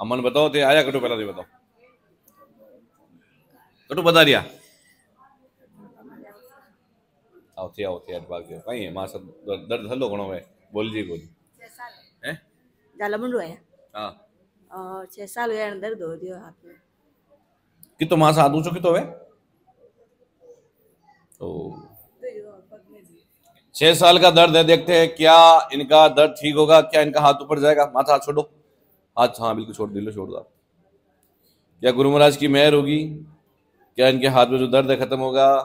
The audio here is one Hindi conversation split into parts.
अमन बताओ ते आया कटो पहला बताओ। कटो बता दिया आओ थे आओ थे अट भाग गयो कहीं है माँ सब दर्द हलो घणो है। बोल जी बोल। हैं? झाला मुंडो है? हाँ। और छह साल हुए अंदर दो दियो हाथ में। कि तो छह साल का दर्द है देखते हैं क्या इनका दर्द ठीक होगा क्या इनका हाथ ऊपर जाएगा। माथा छोड़ो। हाथ हाँ बिल्कुल छोड़, दिलो छोड़ दो क्या गुरु महाराज की मेहर होगी? क्या इनके हाथ में जो दर्द है खत्म होगा?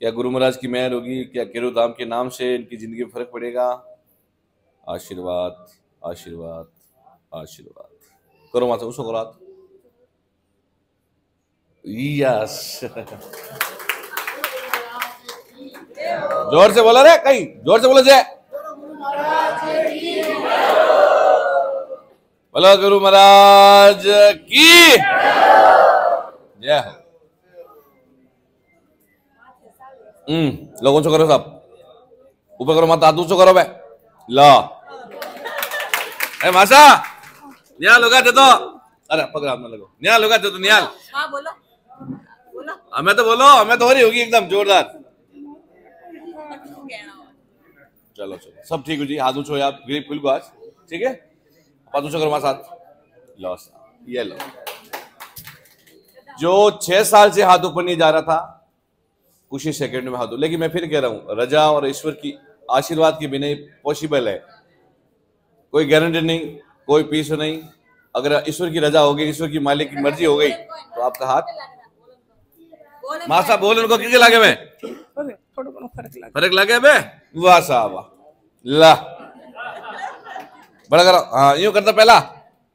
क्या गुरु महाराज की मेहर होगी? क्या केरो धाम के नाम से इनकी ज़िंदगी में फ़र्क पड़ेगा? आशीर्वाद आशीर्वाद आशीर्वाद। करो माता उसको करो यस। ज़ोर से बोला रे, कहीं। ज़ोर से बोला जय। बोलो गुरु महाराज की? जय हो। हम्म लोगों से करो सब। ऊपर करो माता दूसरो करो बे ला। ए मासा न्याल होगा दे दो अरे पकड़ हाथ लगो। न्याल होगा दे दो न्याल हाँ बोलो। बोलो। हमें तो बोलो हमें तो हो रही होगी एकदम जोरदार। चलो चलो। सब ठीक हो जी हाथ उछो आप ग्रीप खुल आज। ठीक है? करो साथ। लो सा- ये लो। जो छह साल से हाथ ऊपर नहीं जा रहा था कुछ ही सेकंड में हाथ लेकिन मैं फिर कह रहा हूँ रजा और ईश्वर की आशीर्वाद के बिना पॉसिबल है। कोई गारंटी नहीं कोई पीस नहीं। अगर ईश्वर की रजा हो गई ईश्वर की मालिक की मर्ज़ी हो गई तो आपका हाथ मासा बोल उनको किसके लागे में? फ़र्क लगे। फ़र्क लगे बे? वाह साहब वाह। ला। बड़ा करो। हाँ यूँ करता पहला।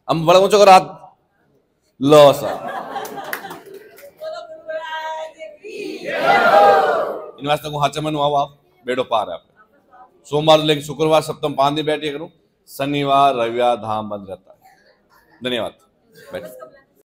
हम बड़ा ऊँचा करो हाथ। लो साहब इन वास्ते को में आओ आप बेड़ो पार है आप सोमवार लेकिन शुक्रवार, सप्तम पाँच दिन बैठिए करूँ। शनिवार, रविवार, धाम, बंद रहता है। धन्यवाद। बैठ।